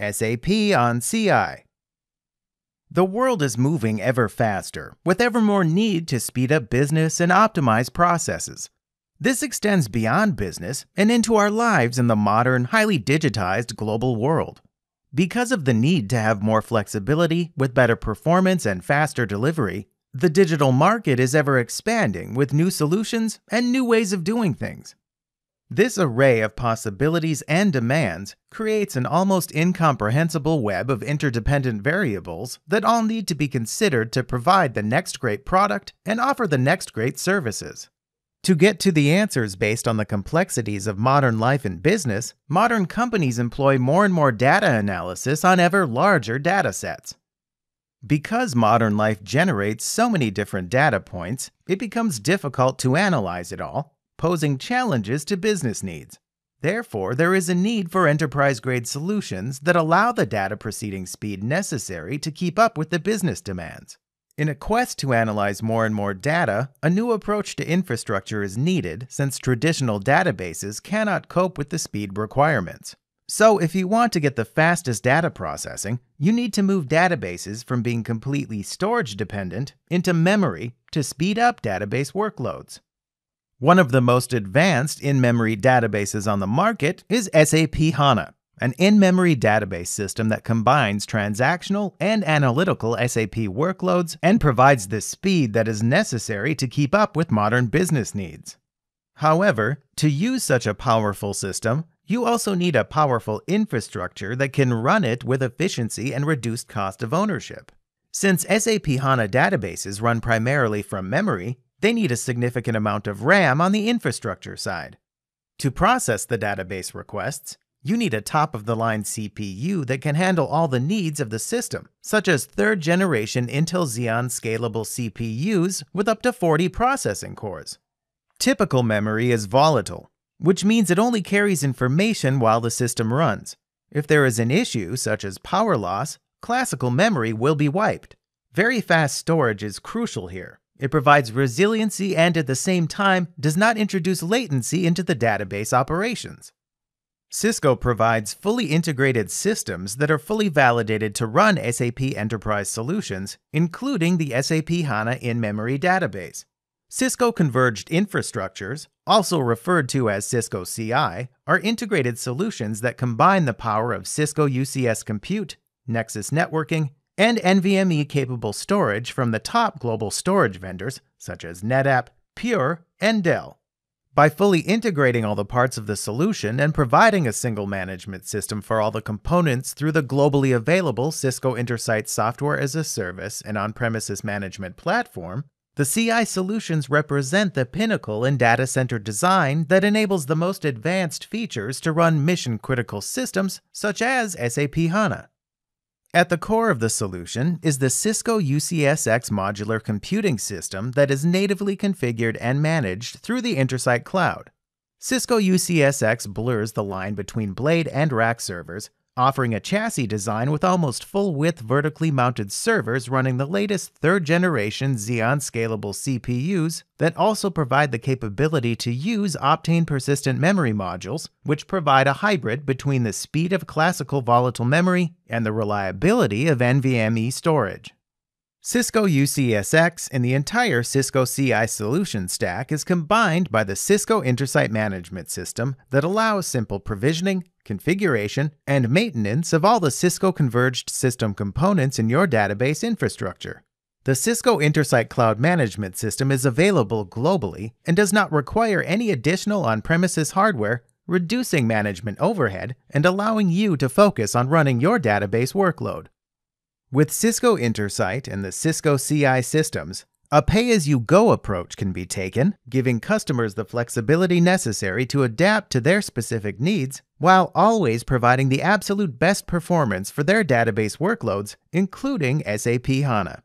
SAP on CI. The world is moving ever faster, with ever more need to speed up business and optimize processes. This extends beyond business and into our lives in the modern, highly digitized global world. Because of the need to have more flexibility with better performance and faster delivery, the digital market is ever expanding with new solutions and new ways of doing things. This array of possibilities and demands creates an almost incomprehensible web of interdependent variables that all need to be considered to provide the next great product and offer the next great services. To get to the answers based on the complexities of modern life and business, modern companies employ more and more data analysis on ever larger data sets. Because modern life generates so many different data points, it becomes difficult to analyze it all posing challenges to business needs. Therefore, there is a need for enterprise grade solutions that allow the data processing speed necessary to keep up with the business demands. In a quest to analyze more and more data, a new approach to infrastructure is needed since traditional databases cannot cope with the speed requirements. So, if you want to get the fastest data processing, you need to move databases from being completely storage dependent into memory to speed up database workloads. One of the most advanced in-memory databases on the market is SAP HANA, an in-memory database system that combines transactional and analytical SAP workloads and provides the speed that is necessary to keep up with modern business needs. However, to use such a powerful system, you also need a powerful infrastructure that can run it with efficiency and reduced cost of ownership. Since SAP HANA databases run primarily from memory, they need a significant amount of RAM on the infrastructure side. To process the database requests, you need a top of the line CPU that can handle all the needs of the system, such as third generation Intel Xeon scalable CPUs with up to 40 processing cores. Typical memory is volatile, which means it only carries information while the system runs. If there is an issue, such as power loss, classical memory will be wiped. Very fast storage is crucial here. It provides resiliency and at the same time does not introduce latency into the database operations. Cisco provides fully integrated systems that are fully validated to run SAP Enterprise solutions, including the SAP HANA in-memory database. Cisco Converged Infrastructures, also referred to as Cisco CI, are integrated solutions that combine the power of Cisco UCS Compute, Nexus Networking, and NVMe capable storage from the top global storage vendors such as NetApp, Pure, and Dell. By fully integrating all the parts of the solution and providing a single management system for all the components through the globally available Cisco Intersight Software as a Service and on premises management platform, the CI solutions represent the pinnacle in data center design that enables the most advanced features to run mission critical systems such as SAP HANA. At the core of the solution is the Cisco UCSX modular computing system that is natively configured and managed through the Intersight Cloud. Cisco UCSX blurs the line between blade and rack servers offering a chassis design with almost full-width vertically mounted servers running the latest third-generation Xeon scalable CPUs that also provide the capability to use Optane persistent memory modules, which provide a hybrid between the speed of classical volatile memory and the reliability of NVMe storage. Cisco UCSX and the entire Cisco CI solution stack is combined by the Cisco Intersight Management System that allows simple provisioning, configuration, and maintenance of all the Cisco converged system components in your database infrastructure. The Cisco Intersight Cloud Management System is available globally and does not require any additional on-premises hardware, reducing management overhead and allowing you to focus on running your database workload. With Cisco Intersight and the Cisco CI systems, a pay as you go approach can be taken, giving customers the flexibility necessary to adapt to their specific needs while always providing the absolute best performance for their database workloads, including SAP HANA.